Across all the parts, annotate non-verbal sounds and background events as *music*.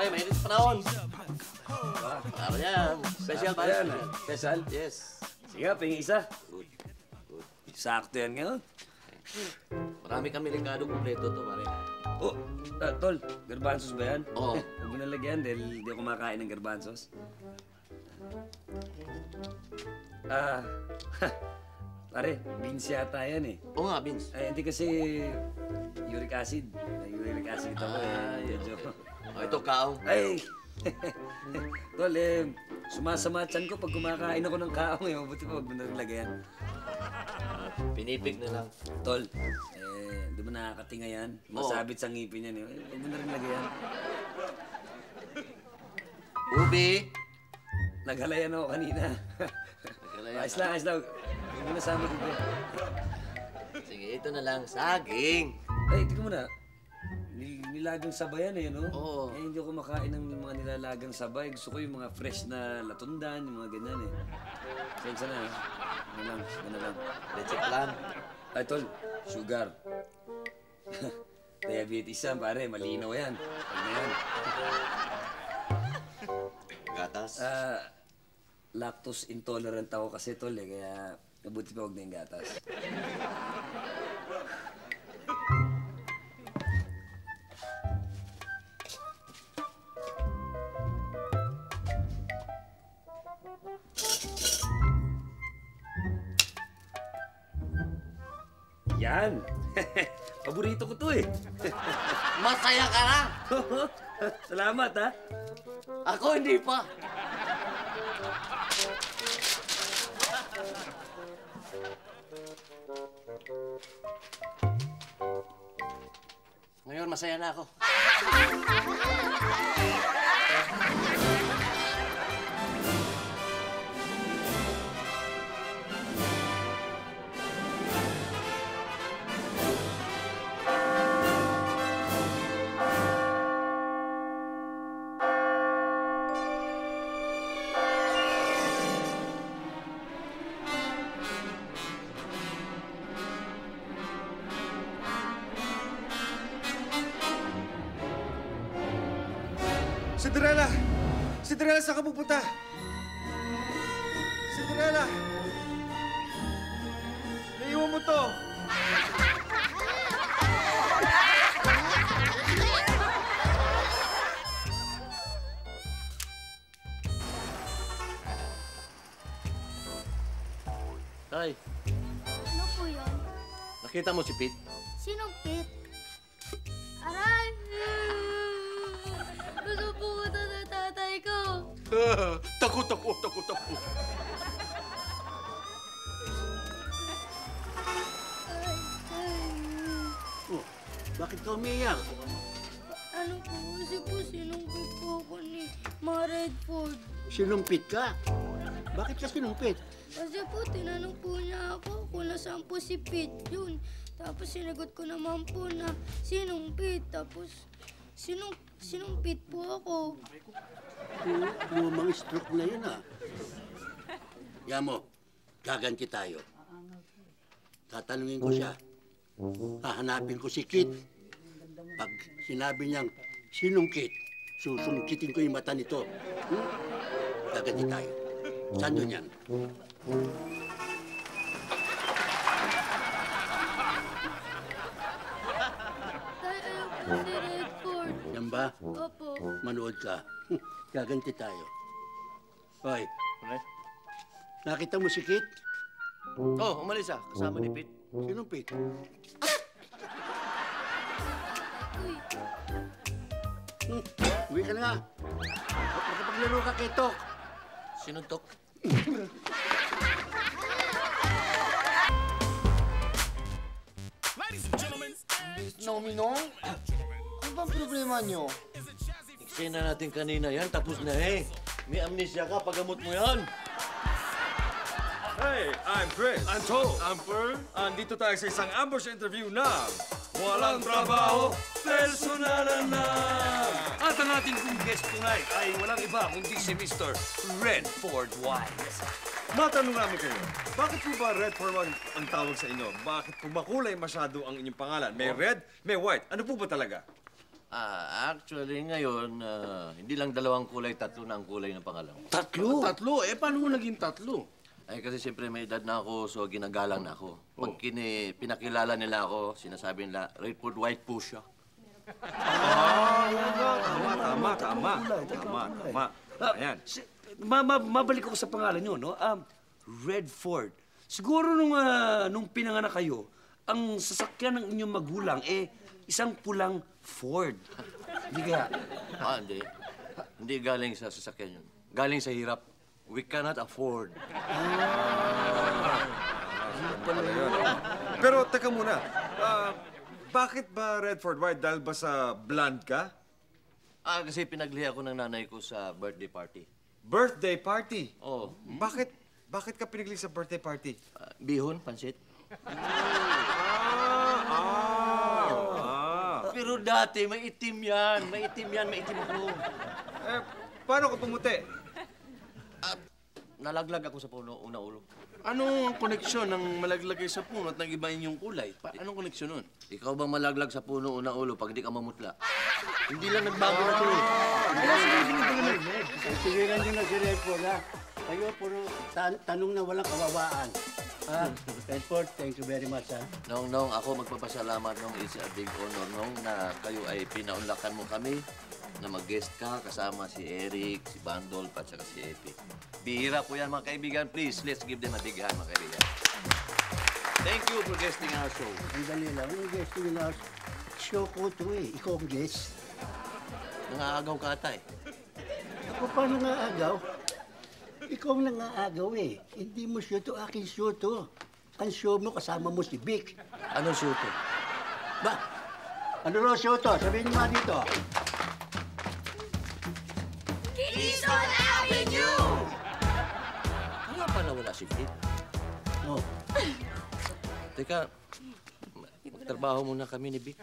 Ay, mainit panahon. Ano yan? Special ba yan? Special? Yes. Sige, pingin isa. Sakto yan ngayon. Marami kami regado kumpleto to, pare. Oh, ah, tol, garbanzos ba yan? Oo. *laughs* Huwag mo nalagyan dahil hindi ako kumakain ng garbanzos. Ah, *laughs* pare, beans yata yan eh. Oo nga, Vince. Ay, hindi kasi uric acid. May uric acid ako eh. Medyo. Oh, ito, kaong. Ay! *laughs* Tol, eh, sumasama tiyan ko pag kumakain ako ng kaong eh. Mabuti pa, huwag mo na rin lagayan. Pinipig na lang. Tol, eh, di ba nakakatinga yan? Masabit sa ngipin yan eh. Huwag mo na rin lagayan. Ubi! Naghalayan ako kanina. Naghalayan *laughs* ayos lang, ayos lang. Huwag mo na sama ko. Sige, ito na lang. Saging! Ay, tingnan mo na. Nil- Nilagang sabay yan eh, no? Oo. Eh, hindi ako makain ng mga nilalagang sabay. Gusto ko yung mga fresh na latundan, yung mga ganyan eh. Sensya na, eh. Ano lang, ano lang. Leche plan. Ay, tol, sugar. *laughs* Diabetes yan, pare. Malinaw yan. Pag na yan. *laughs* Gatas. Ah, lactose intolerant ako kasi, tol, eh. Kaya, mabuti pa huwag na yung gatas. Yan! *laughs* Paborito ko to eh. *laughs* Masaya ka na! *laughs* Salamat ha. Ako hindi pa. Ngayon, masaya na ako. Cinderella, saan ka pupunta? Cinderella! Naiwan mo to! Tay, Ano po yun? nakita mo si Pete? Takot, takot, takot, ay. Oh, bakit ka umiyak? Ano po kasi po sinumpit po ako ni Ma Redford. Sinumpit ka? Bakit ka sinumpit? Kasi po tinanong po niya ako kung nasaan po si Pete. Yun. Tapos sinagot ko naman po na sinong Pete. Tapos sinong Pete po ako. Lumang stroke na yun, ah. Yamo, gaganti tayo. Tatanungin ko siya. Hahanapin ko si Kit. Pag sinabi niyang, sinong Kit? Susungkitin ko yung mata nito. Hmm? Gaganti tayo. Saan doon yan? Yan ba? Opo. Manood ka. Gaganti tayo. Hoy, Ano? nakita mo si Kit? Oh, umalis ah. Kasama ni Pete. Sinong Pete? Uy, Hmm, Uwi ka na nga. Makapaglaro ka kay Tok. Sinuntok. Nominong? Ano bang problema nyo? Eksena natin kanina yan. Tapos na eh. May amnesia ka. Pagamot mo yan. Hey, I'm Chris. I'm Tom. I'm Fern. Andito tayo sa isang ambush interview na Walang Trabaho, Personalan na! At ang ating kong guest tonight ay walang iba kundi si Mr. Redford White. Matanong namin kayo, bakit po ba red for one ang tawag sa inyo? Bakit po makulay masyado ang inyong pangalan? May red, may white. Ano po ba talaga? Ah, actually, ngayon, ah, hindi lang dalawang kulay, tatlo na ang kulay ng pangalan. Tatlo. Tatlo? Eh, paano mo naging tatlo? Ay, kasi siyempre may edad na ako, so ginagalang na ako. Pag kini, pinakilala nila ako, sinasabi nila, Redford White po siya. Tama, tama, tama. Tama, tama. Ah, Ayan. si- ma- ma- mabalik ako sa pangalan nyo, no? Um, Redford. Siguro nung, ah, nung pinanganak kayo, ang sasakyan ng inyong magulang, eh, isang pulang Ford. Hindi kaya? Ah, hindi. Hindi galing sa sasakyan yun. Galing sa hirap. We cannot afford. Pero teka muna, ah, bakit ba red for white? Dahil ba sa blonde ka? Ah, kasi pinaglihi ako ng nanay ko sa birthday party. Birthday party. Oh, Bakit? Bakit ka pinigli sa birthday party? ah, bihon, pansit. Ah. Pero dati, may itim yan. May itim yan, may itim ako. Eh, paano ka pumuti? Nalaglag ako sa puno, una ulo. Ano ang koneksyon ng malaglagay sa puno at nag-ibahin yung kulay? Pa- anong koneksyon nun? Ikaw bang malaglag sa puno, una ulo, pag di ka mamutla? Hindi lang nagbago na to eh. Sigilan nyo na si Redford, ha? Kayo, puro tan- tanong na walang kawawaan. Ha? Redford, thank you very much, ha? Nong, nong, ako magpapasalamat nung it's a big honor nung na kayo ay pinaunlakan mo kami na mag-guest ka kasama si Eric, si Bandol, at saka si Epi. Bihira po yan mga kaibigan. Please, let's give them a big hand mga kaibigan. Thank you for guesting our show. Ang dali lang. Ang guest nyo na, show ko to eh. Ikaw ang guest. Nangaagaw ka ata eh. Ako pa nangaagaw? Ikaw ang nangaagaw eh. Hindi mo show to, akin show to. Ang show mo, kasama mo si Vic. Anong show to? Ba? Ano raw show to? Sabihin niyo nga dito. Quezon Avenue! Kaya pa nawala si Fit? Oh. Teka, magtrabaho muna kami ni Vic.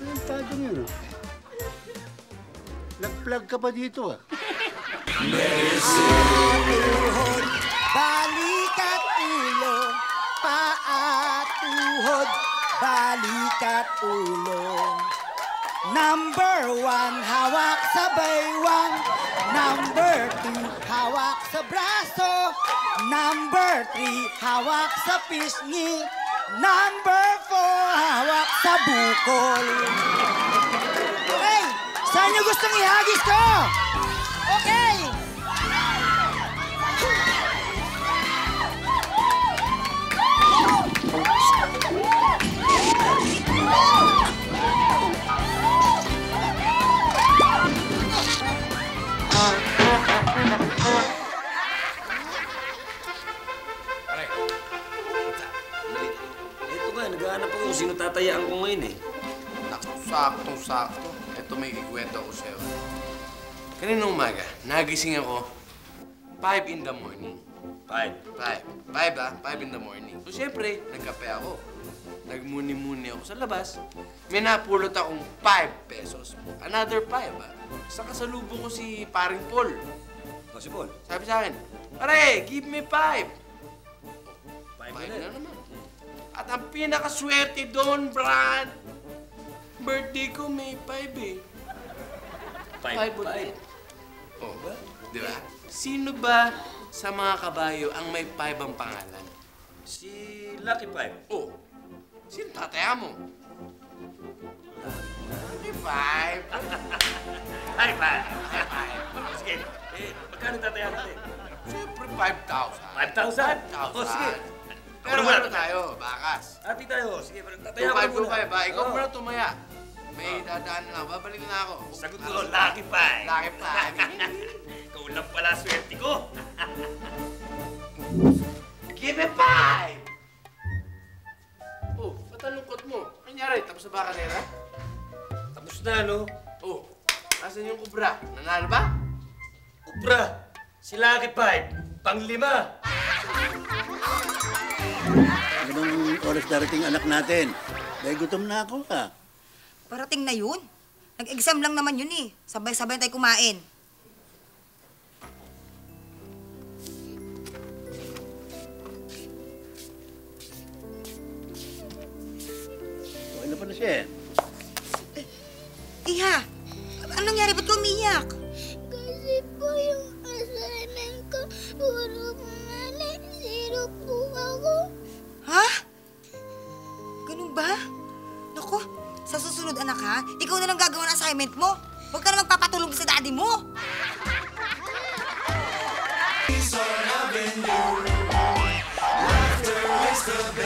Anong tado yun? Nag-plug ka pa dito ah. Balikat ulo, paa, tuhod, balikat ulo. Number one, hawak sa baywang. Number two, hawak sa braso. Number three, hawak sa pisngi. Number four, hawak sa bukol. Saan niyo gustong ihagis ko? Okay! Ito nga, naghahanap ako kung sino tatayaan ko ngayon eh. Naku, saktong-sakto. Ito may ikwento ko sa'yo. Kanina umaga, nagising ako 5 in the morning. Five. 5. 5 ah, 5 in the morning. So, siyempre, nagkape ako. Nagmuni-muni ako sa labas. May napulot akong 5 pesos. Another 5 ah. Sa kasalubong ko si paring Paul. Possible. Sabi sa akin, Pare, give me 5. Five 5 ulit. na naman. At ang pinakaswerte doon, Brad, birthday ko may 5 eh. Five. Five ulit. Oh, di ba? Sino ba sa mga kabayo ang may 5 ang pangalan? Si Lucky Five. Oh, sino tataya mo? five. *laughs* High five! High five! Sige, eh, magkano tatayan natin? Siyempre, 5,000. 5,000? O, sige. Pero Ano ba? tayo, bakas. Hati tayo. Sige, pero tatayan ko 2,500, muna. 2,500, ha? Ikaw Oo. muna tumaya. Dadaan na lang. Babalik na ako. Sagot ko, lucky five. Lucky five. *laughs* Ikaw lang pala swerte ko. *laughs* Give me five! Oh, ba't ang lungkot mo? Nangyari, tapos na ba kanina? Tapos na, no? Oh, asan yung kubra? Nanalo ba? Ubra, si Lucky Five, panglima. Ano bang oras darating anak natin? Dahil gutom na ako ha. Parating na yun. Nag-exam lang naman yun eh. Sabay-sabay tayo kumain. Okay na pa na siya. Iha, anong nangyari? Ba't ka umiyak? Kasi po yung assignment ko, puro mali. Zero po ako. Ha? anak ha? Ikaw na lang gagawa ng assignment mo. Huwag ka na magpapatulong sa daddy mo. Laughter is the best.